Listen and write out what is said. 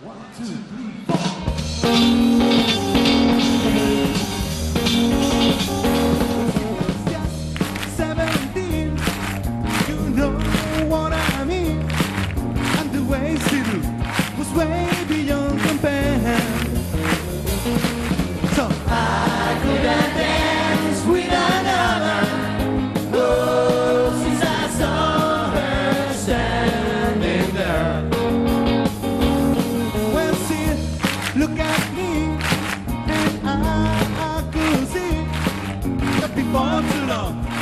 One two three four. 17, you know what I mean. The way and I, I could see before too long.